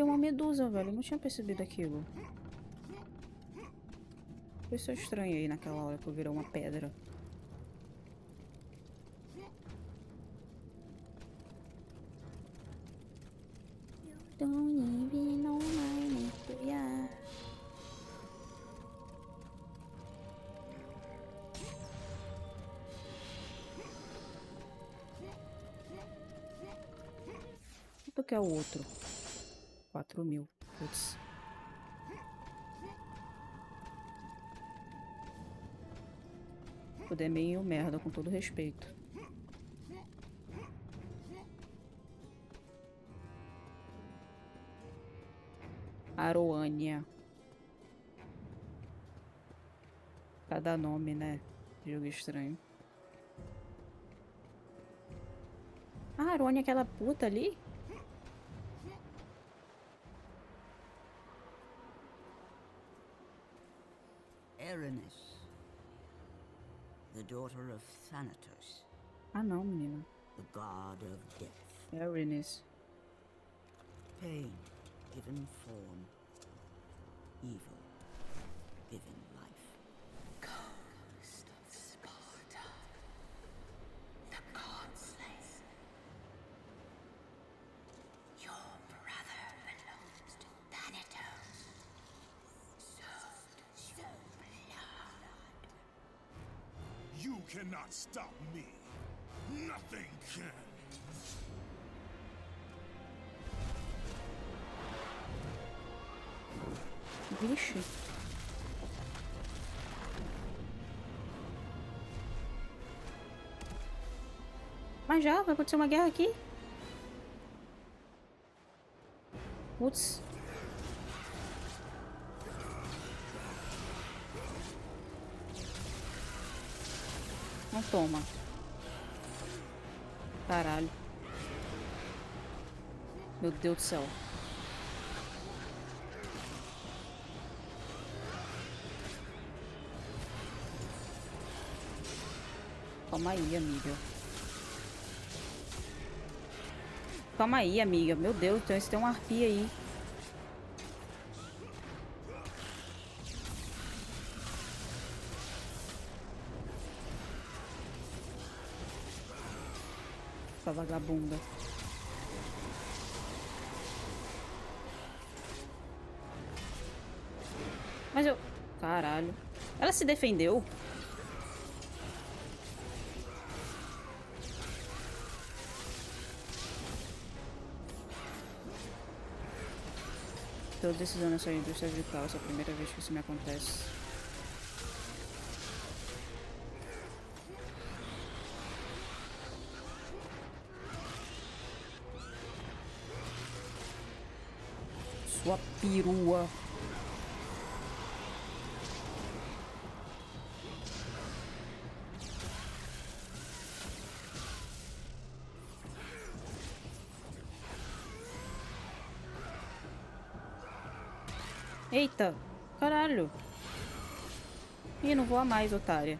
é uma medusa, velho. Eu não tinha percebido aquilo. Foi só estranho aí naquela hora que eu virou uma pedra. Don't even know my name, yeah. Quanto que é o outro? É meio merda, com todo respeito. Aroânia. Cada nome, né? Jogo estranho. Ah, Aroânia aquela puta ali? Erinis, the daughter of Thanatos, Ah, não, menina. the god of death. Erinis. Pain given form, evil cannot stop me. Nothing can. Vixe. Mas já, vai acontecer uma guerra aqui? Putz. Não toma. Caralho. Meu Deus do céu. Calma aí, amiga. Calma aí, amiga. Meu Deus, então esse tem uma arpia aí. Vagabunda. Mas eu... Caralho. Ela se defendeu? Tô decisão nessa indústria vital, essa é a primeira vez que isso me acontece. Perua. Eita! Caralho! Ih, não voa mais, otária.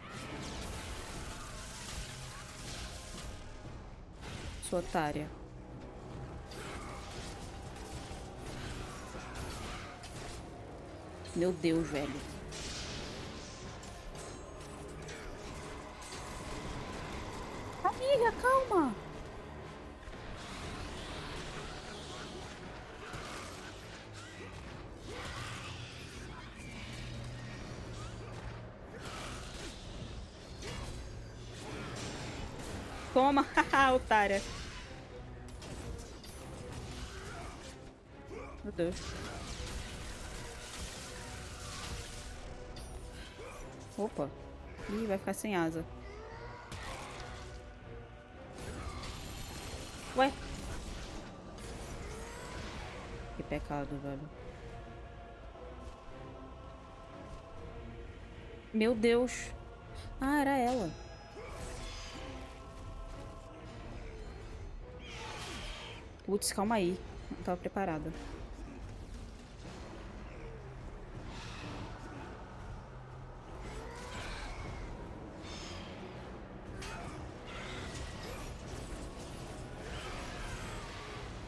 Sua otária. Meu Deus, velho. Amiga, calma! Toma, otária. Meu Deus. Opa. Ih, vai ficar sem asa. Ué. Que pecado, velho. Meu Deus. Ah, era ela. Putz, calma aí. Não tava preparada.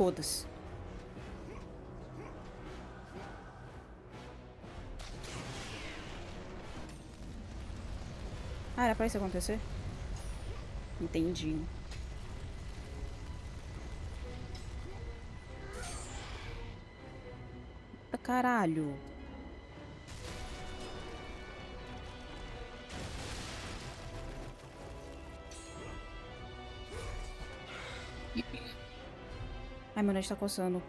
todas. Ah, era pra isso acontecer? Entendi. Caralho. Meu nariz tá coçando.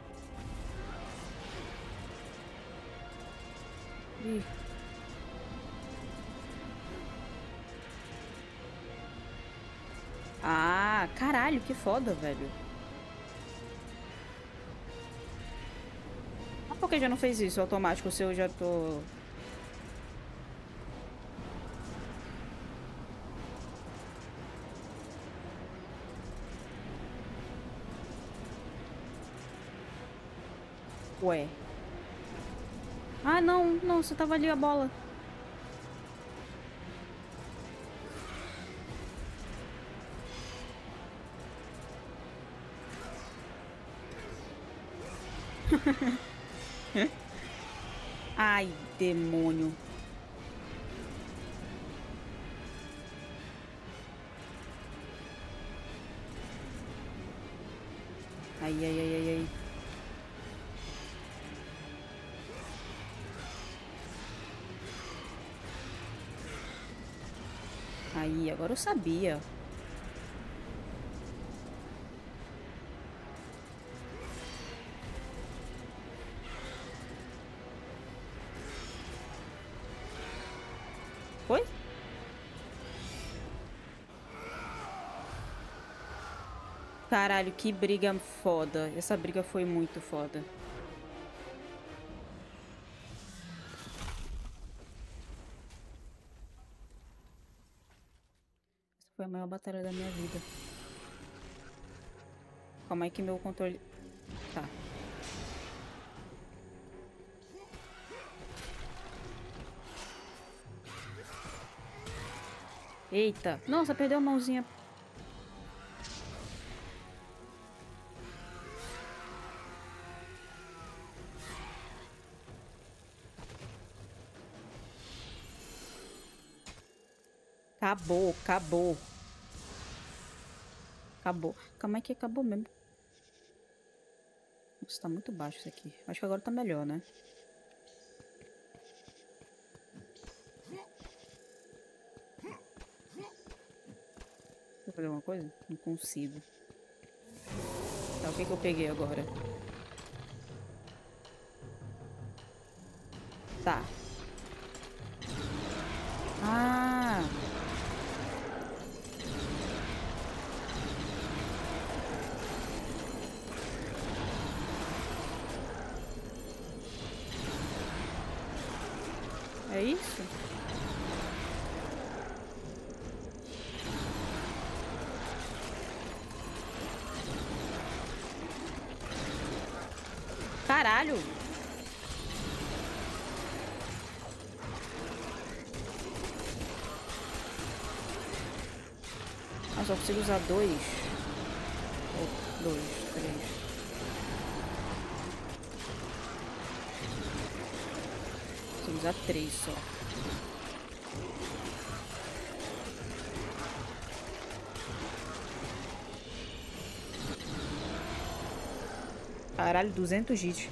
Ih. Ah, caralho, que foda, velho. Ah, por que já não fez isso automático se eu já tô... Ué. Ah, não, não, você tava ali a bola. Ai, demônio. Aí, agora eu sabia. Foi? Caralho, que briga foda. Essa briga foi muito foda. Da minha vida. Calma aí que meu controle... Tá. Eita. Nossa, perdeu a mãozinha. Acabou, acabou. Acabou. Calma aí que acabou mesmo. Nossa, tá muito baixo isso aqui. Acho que agora tá melhor, né? Vou fazer alguma coisa? Não consigo. Tá, o que que eu peguei agora? Tá. Ah! É isso? Caralho! Ah, só consigo usar dois. Ou dois, três. Consigo usar três só. Caralho, 200 hits.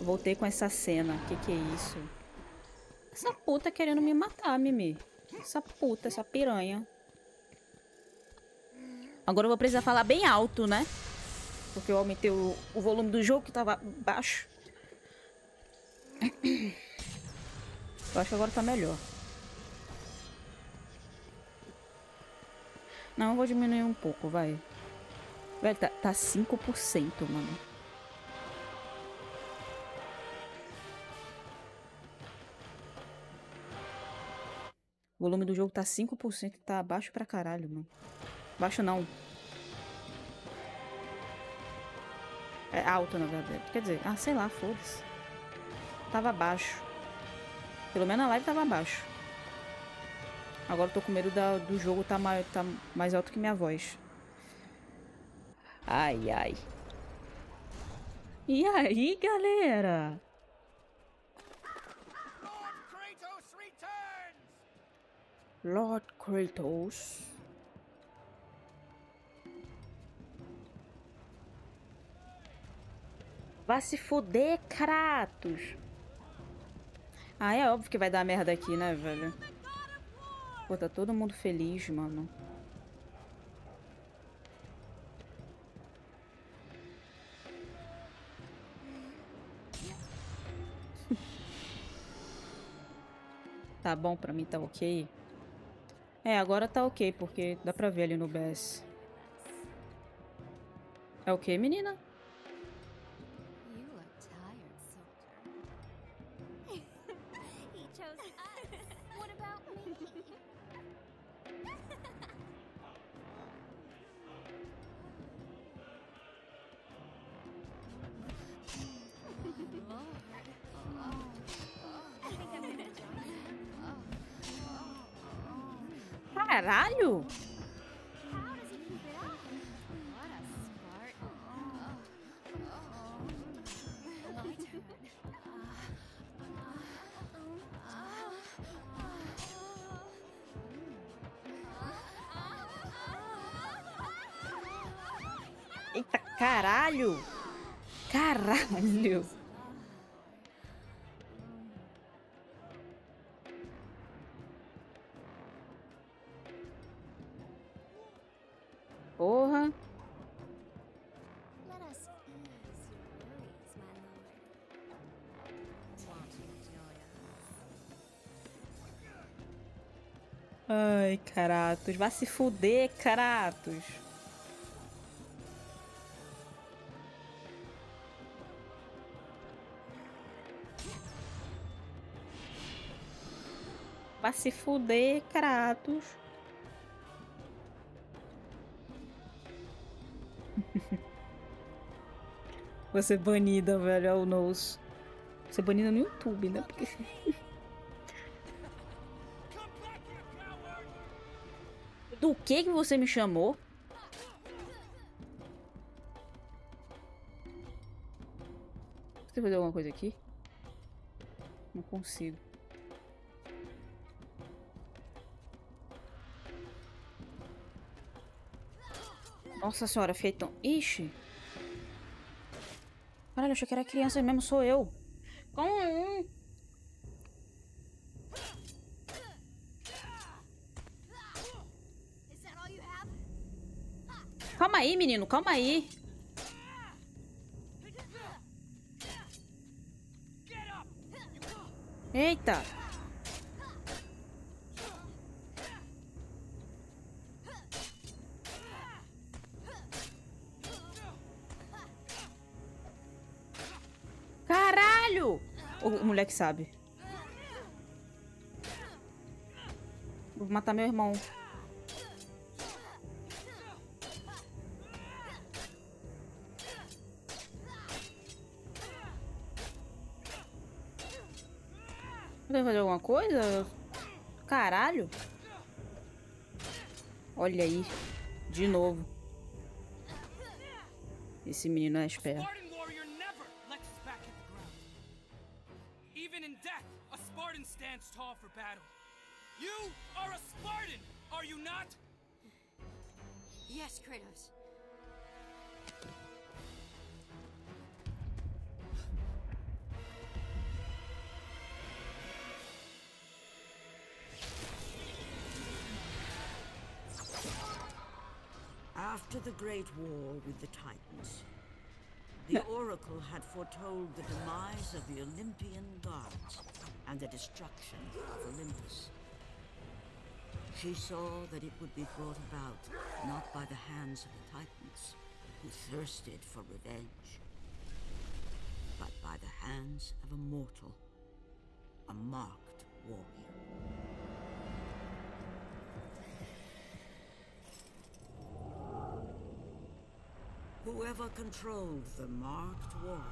Voltei com essa cena. Que que é isso? Essa puta querendo me matar, Mimi. Essa puta, essa piranha. Agora eu vou precisar falar bem alto, né? Porque eu aumentei o, o volume do jogo que tava baixo. Eu acho que agora tá melhor. Não, eu vou diminuir um pouco, vai. Velho, tá, tá 5%, mano. O volume do jogo tá 5% e tá baixo pra caralho, mano. Baixo não. É alto, na verdade. Quer dizer, ah, sei lá, foda-se. Tava baixo. Pelo menos a live tava baixo. Agora eu tô com medo da, do jogo tá mais, tá mais alto que minha voz. Ai, ai. E aí, galera? Lord Kratos. Vai se fuder, Kratos. Ah, é óbvio que vai dar merda aqui, né, velho? Pô, tá todo mundo feliz, mano. Tá bom, pra mim tá ok. É, agora tá ok, porque dá pra ver ali no BS. É o que, menina? Eita, caralho! Caralho! Kratos. Vai se fuder, Kratos. Vai se fuder, Kratos. Você banida, velho, é o Nose. Você banida no YouTube, né? Porque... Do que que você me chamou? Você fazer alguma coisa aqui? Não consigo. Nossa senhora, fiquei tão... Ixi! Caralho, achei que era criança mesmo, sou eu. Como Calma aí, menino, calma aí. Eita! Caralho! O, moleque sabe. Vou matar meu irmão. Fazer alguma coisa? Caralho. Olha aí. De novo. Esse menino é esperto. After the Great War with the Titans, the Oracle had foretold the demise of the Olympian gods and the destruction of Olympus. She saw that it would be brought about not by the hands of the Titans, who thirsted for revenge, but by the hands of a mortal, a marked warrior. Whoever controlled the marked warrior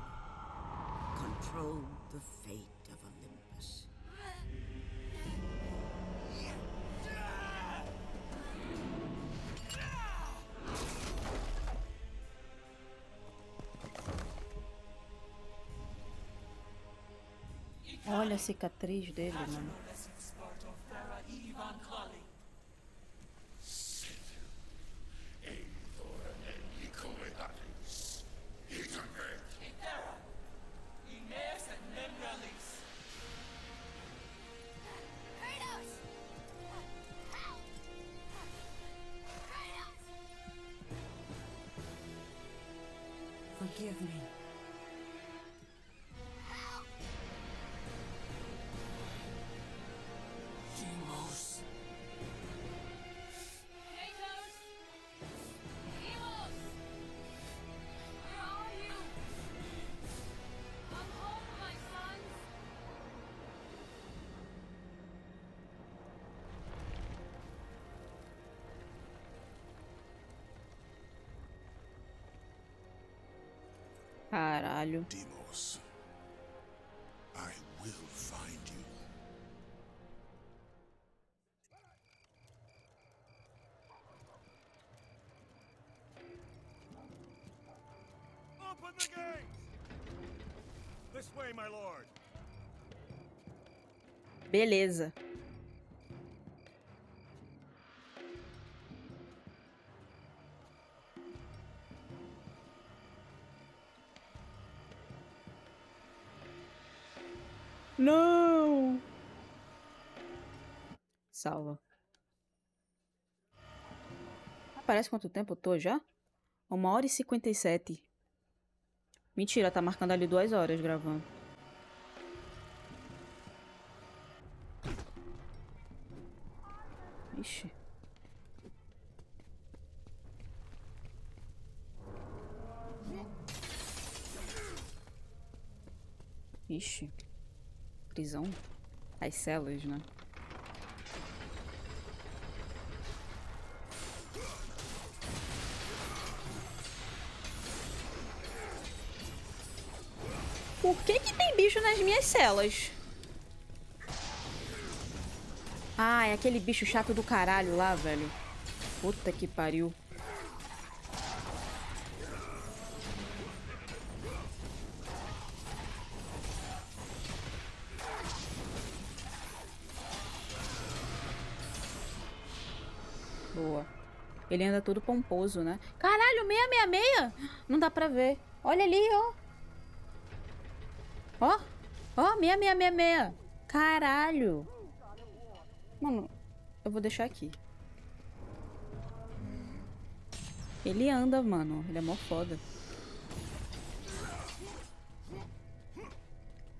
controlled the fate of Olympus. Olha a cicatriz dele, mano. Caralho. Demos. I will find you. Open the gate! This way, my lord. Beleza. Salva. Aparece quanto tempo eu tô já? Uma hora e cinquenta e sete. Mentira, tá marcando ali duas horas gravando. Ixi. Ixi. Prisão? As celas, né? Por que que tem bicho nas minhas celas? Ah, é aquele bicho chato do caralho lá, velho. Puta que pariu. Boa. Ele anda todo pomposo, né? Caralho, 666! Não dá pra ver. Olha ali, ó. Ó, 6666. Caralho. Mano, eu vou deixar aqui. Ele anda, mano. Ele é mó foda.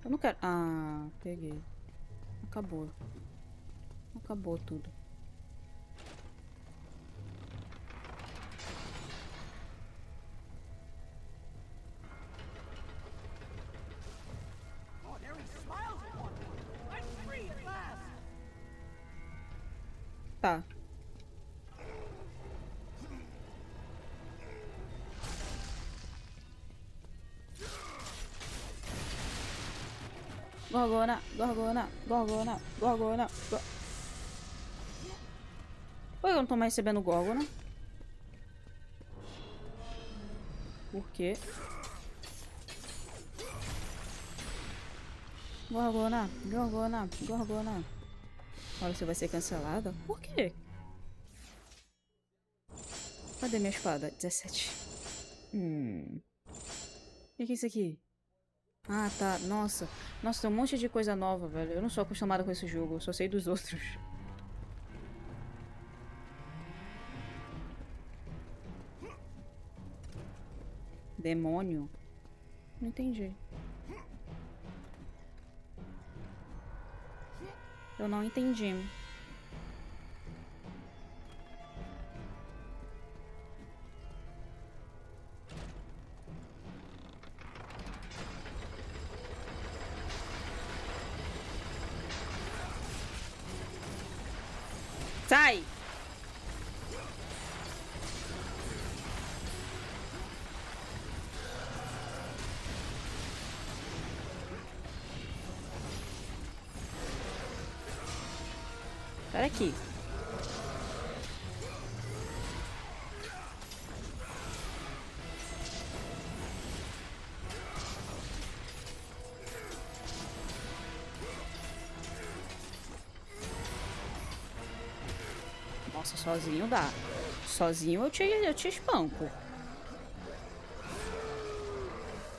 Eu não quero... Ah, peguei. Acabou. Acabou tudo. Gorgona. Go... Por que eu não tô mais recebendo Gorgona? Por quê? Gorgona, Gorgona, Gorgona. Olha, você vai ser cancelada? Por quê? Cadê minha espada? 17. Hum. O que é isso aqui? Ah, tá. Nossa. Nossa, tem um monte de coisa nova, velho. Eu não sou acostumada com esse jogo. Eu só sei dos outros. Demônio? Não entendi. Eu não entendi. Sai! Sai aqui. Sozinho dá. Sozinho eu te, eu te espanco.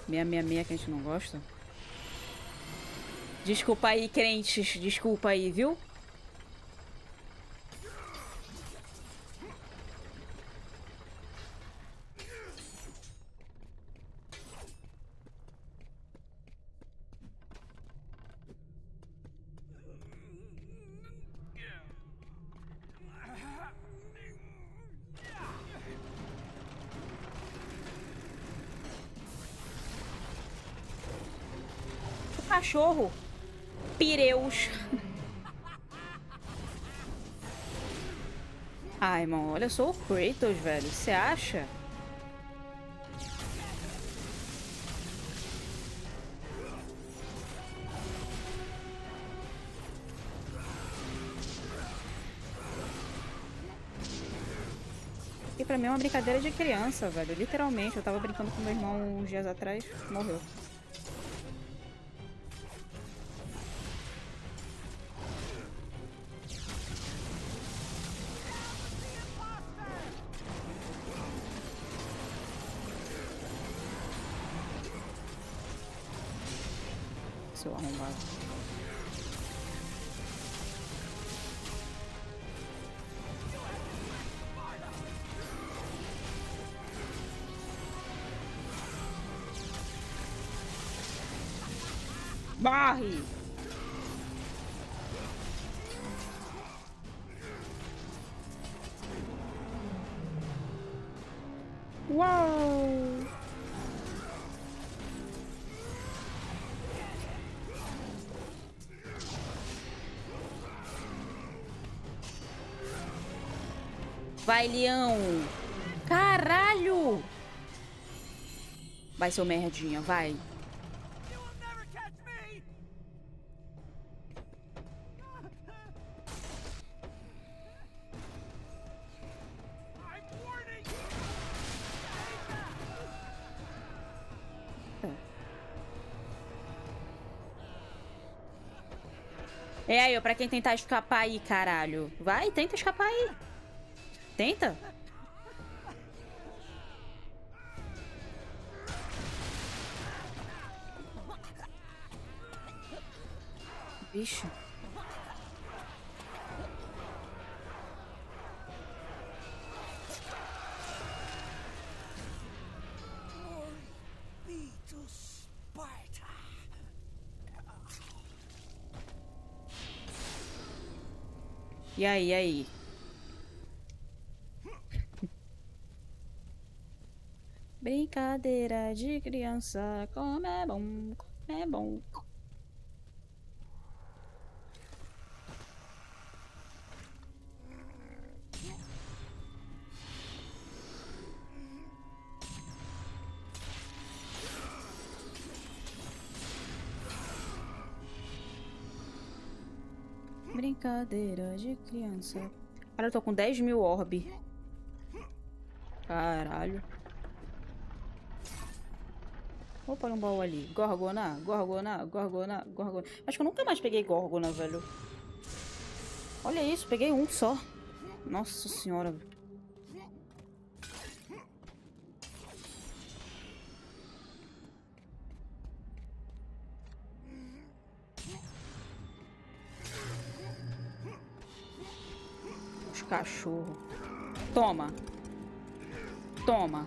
666 que a gente não gosta. Desculpa aí, crentes. Desculpa aí, viu? Cachorro. Pireus. Ai, irmão, olha só o Kratos, velho. Você acha? E pra mim é uma brincadeira de criança, velho. Literalmente, eu tava brincando com meu irmão uns dias atrás, morreu. Barre! Uau! Vai, leão! Caralho! Vai, seu merdinha, vai. Ó, pra quem tentar escapar aí, caralho. Vai, tenta escapar aí. Tenta. Vixe. E aí, e aí? Brincadeira de criança, como é bom, como é bom. Brincadeira de criança. Cara, eu tô com 10 mil orb. Caralho. Opa, um baú ali. Gorgona, Gorgona, Gorgona, Gorgona. Acho que eu nunca mais peguei Gorgona, velho. Olha isso, peguei um só. Nossa senhora. Toma. Toma.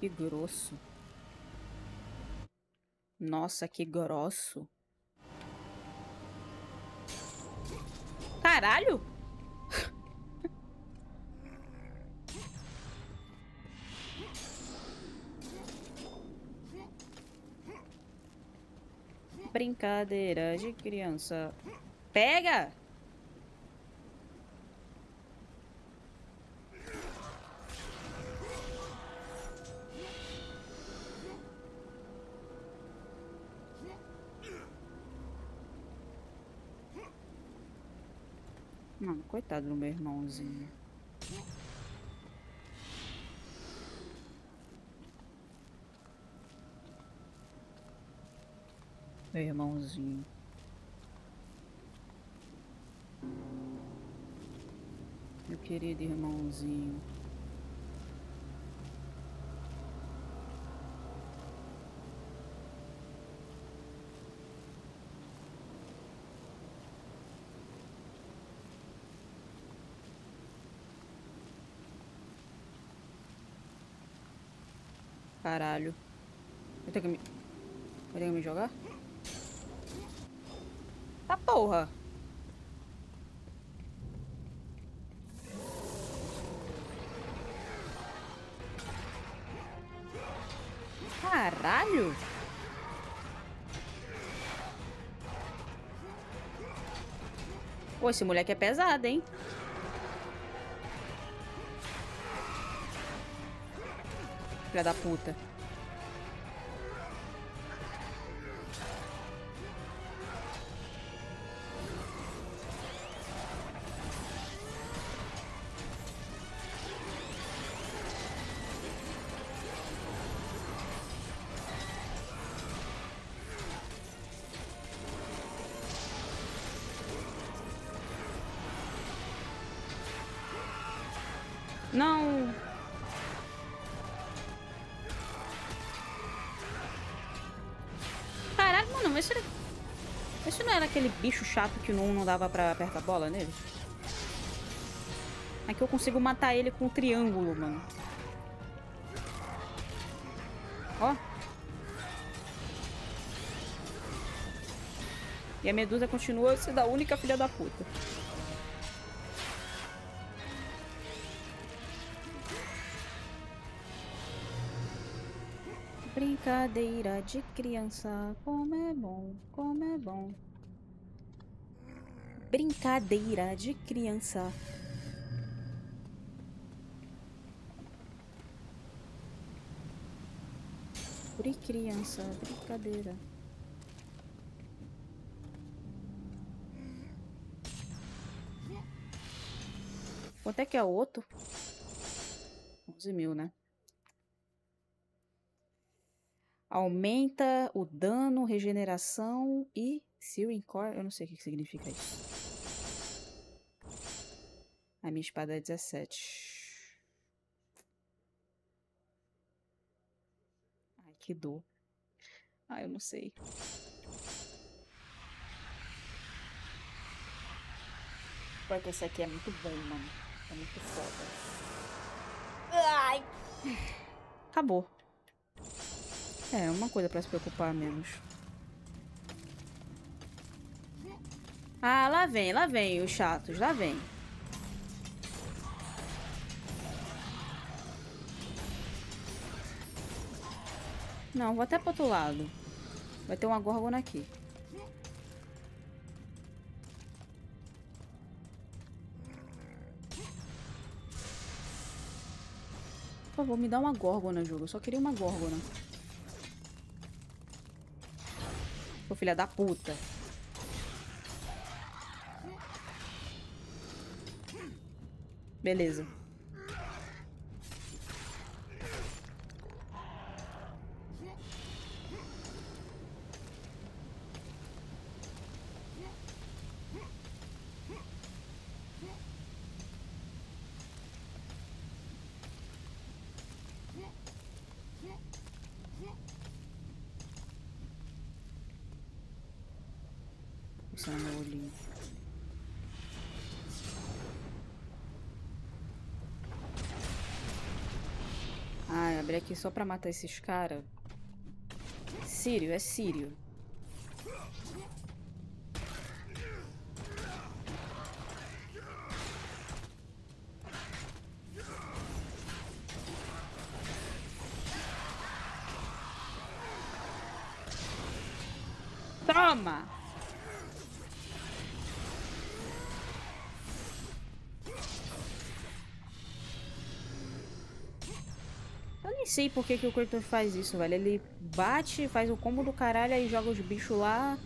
Que grosso. Nossa, que grosso. Caralho! Brincadeira de criança. Pega! Coitado do meu irmãozinho. Meu irmãozinho. Meu querido irmãozinho. Caralho. Vai ter que me... Que me jogar? Tá porra. Caralho. Pô, esse moleque é pesado, hein? Filha da puta. Não. Aquele bicho chato que não, não dava pra apertar a bola nele? Aqui eu consigo matar ele com o triângulo, mano. Ó. E a Medusa continua sendo a única filha da puta. Brincadeira de criança, como é bom, como é bom. Brincadeira de criança. Bri criança, brincadeira. Quanto é que é o outro? 11 mil, né? Aumenta o dano, regeneração e Searing Core. Eu não sei o que significa isso. A minha espada é 17. Ai, que dor. Ah, eu não sei. Porque esse aqui é muito bom, mano. É muito foda. Ai! Acabou. É, uma coisa pra se preocupar menos. Ah, lá vem, lá vem os chatos, lá vem. Não, vou até pro outro lado. Vai ter uma górgona aqui. Por favor, me dá uma górgona, jogo. Eu só queria uma górgona. Ô filha da puta. Beleza. Meu olhinho. Ai, abri aqui só pra matar esses caras. Sírio, é Sírio. Toma! Eu nem sei por que, que o Kratos faz isso, velho. Ele bate, faz o combo do caralho, aí joga os bichos lá.